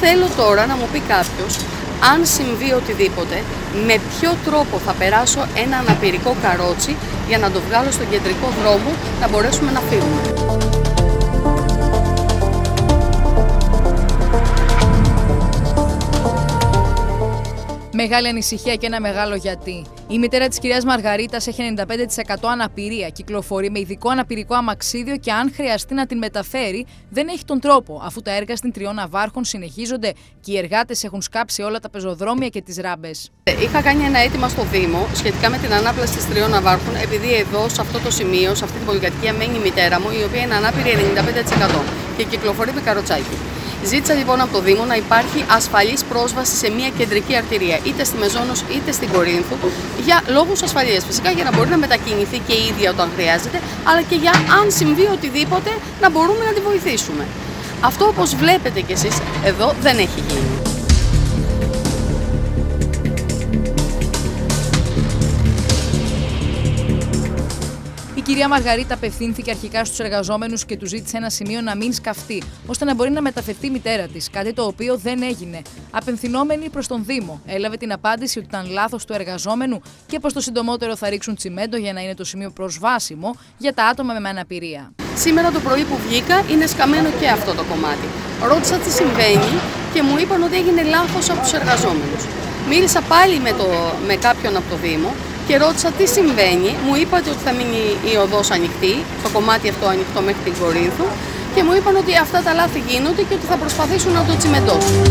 θέλω τώρα να μου πει κάποιος αν συμβεί οτιδήποτε, με ποιο τρόπο θα περάσω ένα αναπηρικό καρότσι για να το βγάλω στον κεντρικό δρόμο να μπορέσουμε να φύγουμε. Μεγάλη ανησυχία και ένα μεγάλο γιατί. Η μητέρα της κυρίας Μαργαρίτας έχει 95% αναπηρία, κυκλοφορεί με ειδικό αναπηρικό αμαξίδιο και αν χρειαστεί να την μεταφέρει, δεν έχει τον τρόπο, αφού τα έργα στην Τριών Ναβάρχων συνεχίζονται και οι εργάτες έχουν σκάψει όλα τα πεζοδρόμια και τις ράμπες. Είχα κάνει ένα αίτημα στο Δήμο σχετικά με την ανάπλαση της Τριών Ναβάρχων, επειδή εδώ, σε αυτό το σημείο, σε αυτή την πολυκατοικία, μένει η μητέρα μου, η οποία είναι ανάπηρη 95% και κυκλοφορεί με καροτσάκι. Ζήτησα λοιπόν από το Δήμο να υπάρχει ασφαλής πρόσβαση σε μια κεντρική αρτηρία, είτε στη Μεζόνος είτε στην Κορίνθου, για λόγους ασφαλείας. Φυσικά για να μπορεί να μετακινηθεί και η ίδια όταν χρειάζεται, αλλά και για αν συμβεί οτιδήποτε να μπορούμε να τη βοηθήσουμε. Αυτό όπως βλέπετε κι εσείς εδώ δεν έχει γίνει. Κυρία Μαργαρίτα απευθύνθηκε αρχικά στους εργαζόμενους και τους ζήτησε ένα σημείο να μην σκαφτεί, ώστε να μπορεί να μεταφερθεί η μητέρα της, κάτι το οποίο δεν έγινε. Απενθυνόμενη προς τον Δήμο, έλαβε την απάντηση ότι ήταν λάθος του εργαζόμενου και πως το συντομότερο θα ρίξουν τσιμέντο για να είναι το σημείο προσβάσιμο για τα άτομα με αναπηρία. Σήμερα το πρωί που βγήκα είναι σκαμμένο και αυτό το κομμάτι. Ρώτησα τι συμβαίνει και μου είπαν ότι έγινε λάθος από τους εργαζόμενους. Μίλησα πάλι με, το, με κάποιον από το Δήμο και ρώτησα τι συμβαίνει. Μου είπατε ότι θα μείνει η οδός ανοιχτή, το κομμάτι αυτό ανοιχτό μέχρι την Κορίνθου και μου είπαν ότι αυτά τα λάθη γίνονται και ότι θα προσπαθήσουν να το τσιμεντώσουν.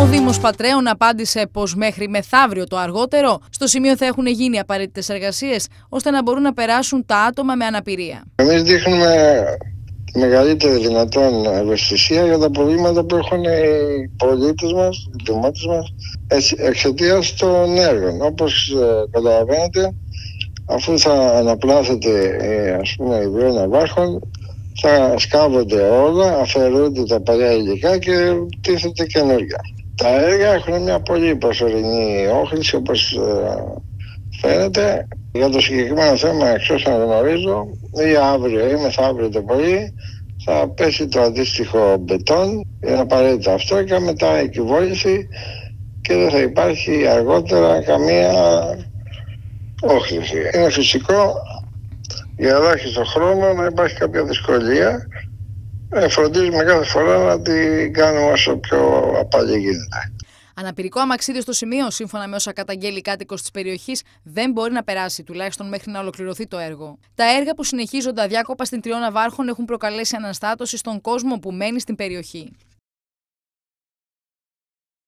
Ο Δήμος Πατρέων απάντησε πως μέχρι μεθαύριο το αργότερο στο σημείο θα έχουν γίνει απαραίτητες εργασίες ώστε να μπορούν να περάσουν τα άτομα με αναπηρία. Εμείς δείχνουμε μεγαλύτερη δυνατόν ευαισθησία για τα προβλήματα που έχουν οι πολίτες μας, οι δημότε μας, εξαιτίας των έργων. Όπως ε, καταλαβαίνετε, αφού θα αναπλάσετε ε, ας πούμε οι δύο ναυάρχων, θα σκάβονται όλα, αφαιρούνται τα παλιά υλικά και τίθεται καινούργια. Τα έργα έχουν μια πολύ προσωρινή όχληση όπως ε, φαίνεται. Για το συγκεκριμένο θέμα, εξ όσων γνωρίζω, ή αύριο ή μεθαύριο το πρωί, θα πέσει το αντίστοιχο μπετόν, είναι απαραίτητο αυτό και μετά η κυβόληση και δεν θα υπάρχει αργότερα καμία όχληση. Είναι φυσικό για ελάχιστο χρόνο να υπάρχει κάποια δυσκολία. Ε, φροντίζουμε κάθε φορά να την κάνουμε όσο πιο απαλή γίνεται. Αναπηρικό αμαξίδιο στο σημείο, σύμφωνα με όσα καταγγέλει κάτοικος της περιοχής, δεν μπορεί να περάσει, τουλάχιστον μέχρι να ολοκληρωθεί το έργο. Τα έργα που συνεχίζονται αδιάκοπα στην Τριώνα Βάρχων έχουν προκαλέσει αναστάτωση στον κόσμο που μένει στην περιοχή.